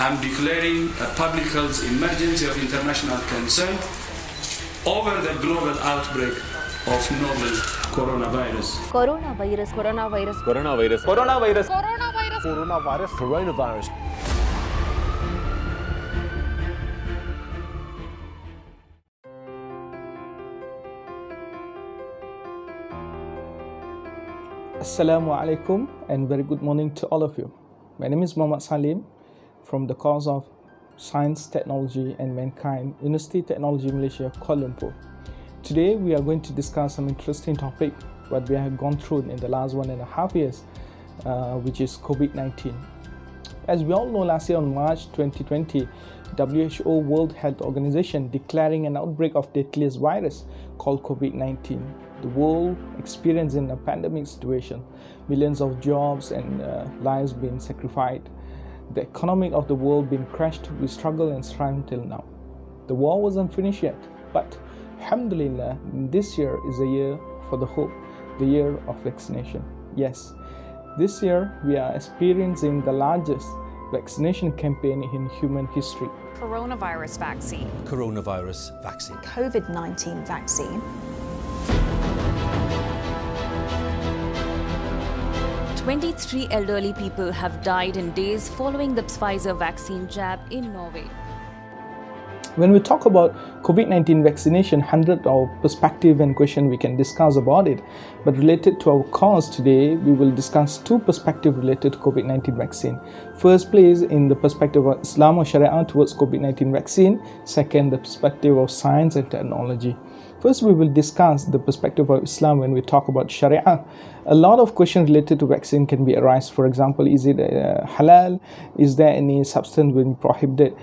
I'm declaring a public health emergency of international concern over the global outbreak of novel coronavirus. Coronavirus. Coronavirus. Coronavirus. Coronavirus. Coronavirus. Coronavirus. Coronavirus. Assalamu alaikum and very good morning to all of you. My name is Mohamed Saleem from the course of Science, Technology and Mankind, University Technology Malaysia, Kuala Lumpur. Today we are going to discuss some interesting topic what we have gone through in the last one and a half years, uh, which is COVID-19. As we all know, last year on March 2020, WHO World Health Organization declaring an outbreak of deadliest virus called COVID-19. The world experiencing a pandemic situation, millions of jobs and uh, lives being sacrificed. The economy of the world being crashed. We struggle and strive till now. The war wasn't finished yet, but Alhamdulillah, this year is a year for the hope, the year of vaccination. Yes, this year we are experiencing the largest vaccination campaign in human history. coronavirus vaccine. coronavirus vaccine. COVID 19 vaccine. 23 elderly people have died in days following the Pfizer vaccine jab in Norway. When we talk about COVID-19 vaccination, hundred of perspective and question we can discuss about it. But related to our cause today, we will discuss two perspective related to COVID-19 vaccine. First place in the perspective of Islam or Sharia towards COVID-19 vaccine. Second, the perspective of science and technology. First, we will discuss the perspective of Islam when we talk about Sharia. A lot of questions related to vaccine can be arise. For example, is it uh, halal? Is there any substance being prohibited?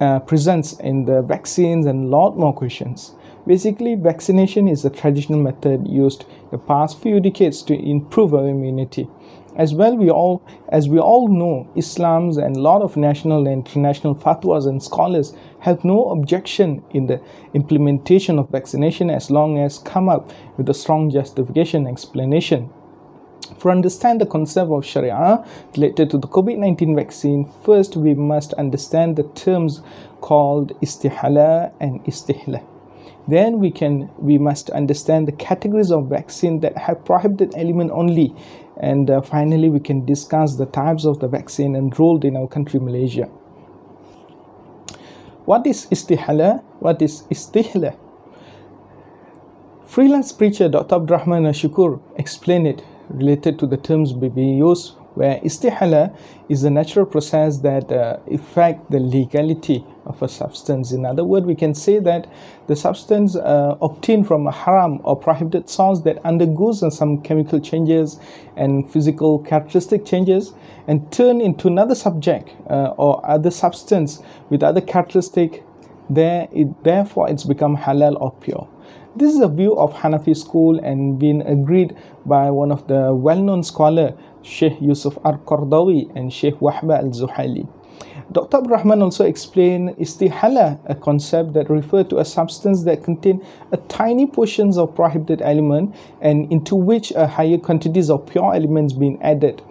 uh, presents in the vaccines and a lot more questions. Basically, vaccination is a traditional method used the past few decades to improve our immunity. As well, we all, as we all know, Islam's and a lot of national and international fatwas and scholars have no objection in the implementation of vaccination as long as come up with a strong justification explanation. For understand the concept of Sharia related to the COVID-19 vaccine, first we must understand the terms called istihala and istihla. Then we can we must understand the categories of vaccine that have prohibited element only, and uh, finally we can discuss the types of the vaccine enrolled in our country Malaysia. What is istihala? What is istihla? Freelance preacher Dr. Abdurrahman Shukur explained it related to the terms being used where istihala is a natural process that uh, affect the legality of a substance. In other words we can say that the substance uh, obtained from a haram or prohibited source that undergoes some chemical changes and physical characteristic changes and turn into another subject uh, or other substance with other characteristic there it therefore it's become halal or pure. This is a view of Hanafi school and been agreed by one of the well-known scholar Sheikh Yusuf Al-Qaradawi and Sheikh Wahba Al-Zuhaili. Dr. Abdurrahman also explained istihala, a concept that refers to a substance that contains a tiny portions of prohibited element and into which a higher quantities of pure elements being added.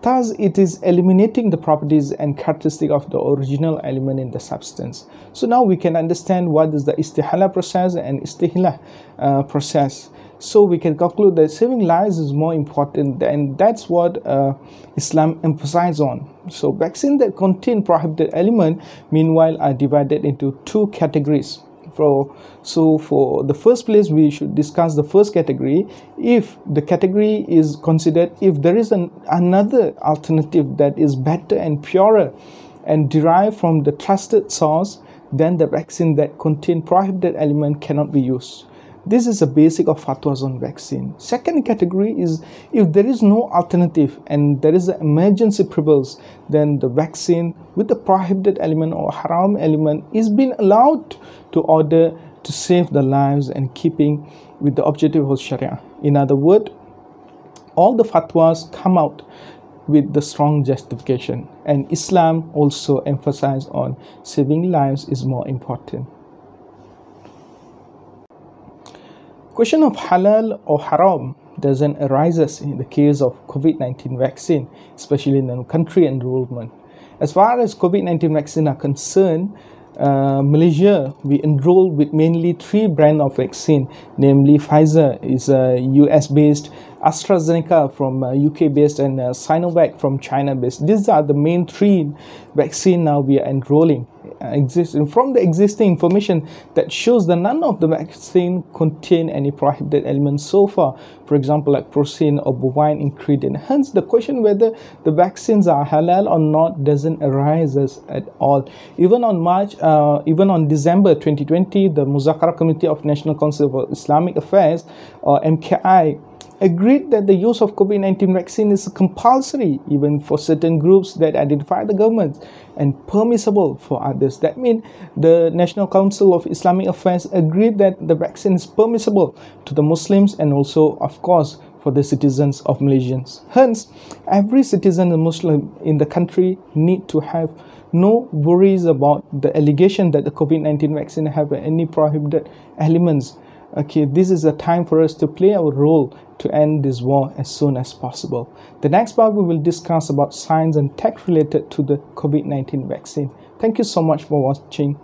Thus, it is eliminating the properties and characteristic of the original element in the substance. So now we can understand what is the istihala process and istihla uh, process. So we can conclude that saving lives is more important, and that's what uh, Islam emphasizes on. So vaccines that contain prohibited element, meanwhile, are divided into two categories. For so for the first place we should discuss the first category. If the category is considered if there is an another alternative that is better and purer and derived from the trusted source then the vaccine that contain prohibited element cannot be used this is a basic of fatwas on vaccine. Second category is if there is no alternative and there is an emergency prevails, then the vaccine with the prohibited element or haram element is being allowed to order to save the lives and keeping with the objective of Sharia. In other words, all the fatwas come out with the strong justification and Islam also emphasize on saving lives is more important. Question of halal or haram doesn't arises in the case of COVID-19 vaccine, especially in the country enrollment. As far as COVID 19 vaccine are concerned, uh, Malaysia, we enrolled with mainly three brand of vaccine, namely Pfizer is a US based, AstraZeneca from uh, UK based, and uh, Sinovac from China based. These are the main three vaccine now we are enrolling. Existing from the existing information that shows that none of the vaccine contain any prohibited elements so far. For example like porcine or bovine ingredient. Hence the question whether the vaccines are halal or not doesn't arise at all. Even on march uh, even on december 2020 the muzakara committee of national council for islamic affairs or mki agreed that the use of COVID 19 vaccine is compulsory even for certain groups that identify the government and permissible for others. That means the National Council of Islamic Affairs agreed that the vaccine is permissible to the Muslims and also, of course, for the citizens of Malaysians. Hence, every citizen and Muslim in the country need to have no worries about the allegation that the COVID-19 vaccine have any prohibited elements okay this is a time for us to play our role to end this war as soon as possible. The next part we will discuss about science and tech related to the covid-19 vaccine. Thank you so much for watching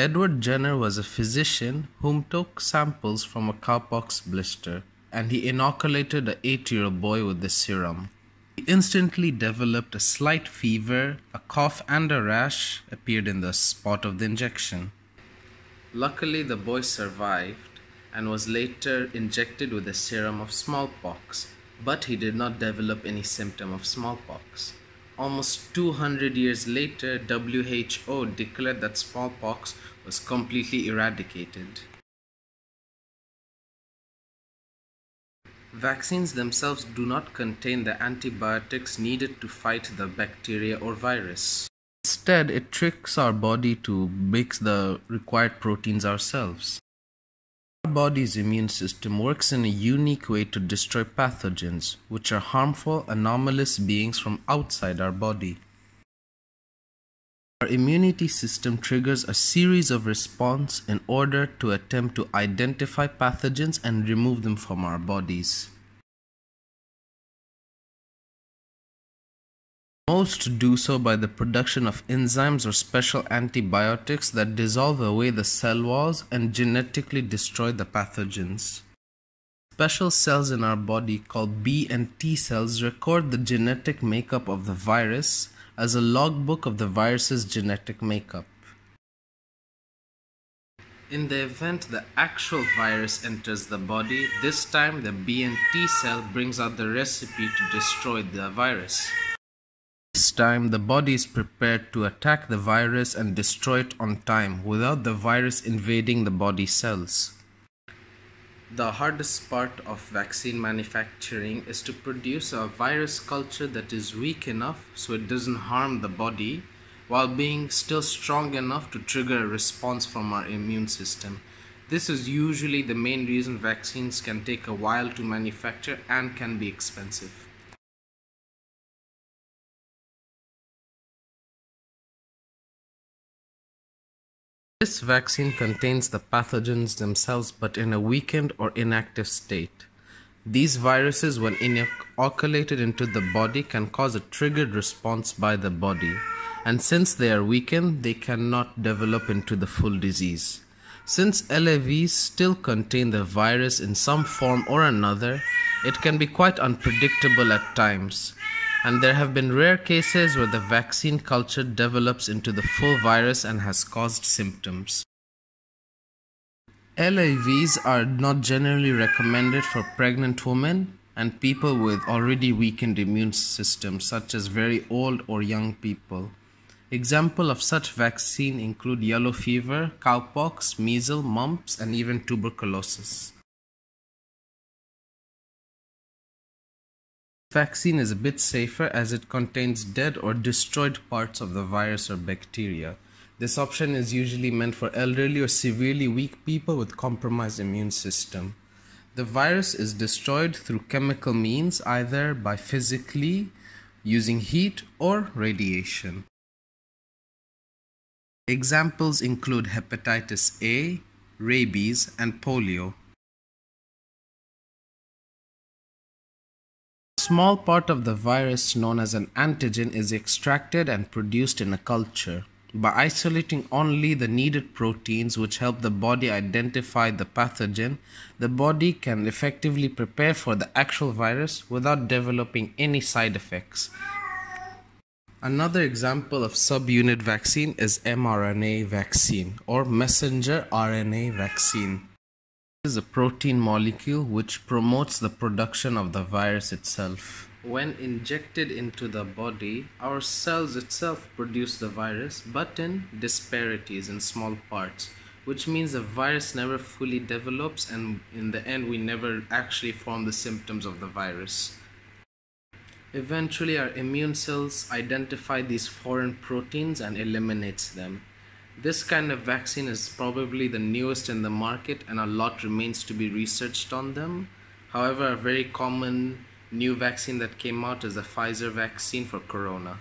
Edward Jenner was a physician whom took samples from a cowpox blister and he inoculated a 8-year-old boy with the serum. He instantly developed a slight fever, a cough and a rash appeared in the spot of the injection. Luckily the boy survived and was later injected with the serum of smallpox, but he did not develop any symptom of smallpox. Almost 200 years later, WHO declared that smallpox was completely eradicated. Vaccines themselves do not contain the antibiotics needed to fight the bacteria or virus. Instead, it tricks our body to make the required proteins ourselves. Our body's immune system works in a unique way to destroy pathogens, which are harmful, anomalous beings from outside our body. Our immunity system triggers a series of response in order to attempt to identify pathogens and remove them from our bodies. Most do so by the production of enzymes or special antibiotics that dissolve away the cell walls and genetically destroy the pathogens. Special cells in our body called B and T cells record the genetic makeup of the virus as a logbook of the virus's genetic makeup. In the event the actual virus enters the body, this time the B and T cell brings out the recipe to destroy the virus. This time the body is prepared to attack the virus and destroy it on time without the virus invading the body cells. The hardest part of vaccine manufacturing is to produce a virus culture that is weak enough so it doesn't harm the body while being still strong enough to trigger a response from our immune system. This is usually the main reason vaccines can take a while to manufacture and can be expensive. This vaccine contains the pathogens themselves but in a weakened or inactive state. These viruses when inoculated into the body can cause a triggered response by the body and since they are weakened they cannot develop into the full disease. Since LAVs still contain the virus in some form or another, it can be quite unpredictable at times and there have been rare cases where the vaccine culture develops into the full virus and has caused symptoms. LAVs are not generally recommended for pregnant women and people with already weakened immune systems such as very old or young people. Example of such vaccine include yellow fever, cowpox, measles, mumps and even tuberculosis. Vaccine is a bit safer as it contains dead or destroyed parts of the virus or bacteria. This option is usually meant for elderly or severely weak people with compromised immune system. The virus is destroyed through chemical means either by physically using heat or radiation. Examples include hepatitis A, rabies, and polio. Small part of the virus known as an antigen is extracted and produced in a culture. By isolating only the needed proteins which help the body identify the pathogen, the body can effectively prepare for the actual virus without developing any side effects. Another example of subunit vaccine is mRNA vaccine or messenger RNA vaccine. Is a protein molecule which promotes the production of the virus itself. When injected into the body, our cells itself produce the virus, but in disparities in small parts, which means the virus never fully develops, and in the end, we never actually form the symptoms of the virus. Eventually, our immune cells identify these foreign proteins and eliminates them. This kind of vaccine is probably the newest in the market, and a lot remains to be researched on them. However, a very common new vaccine that came out is the Pfizer vaccine for corona.